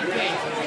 Perfeito.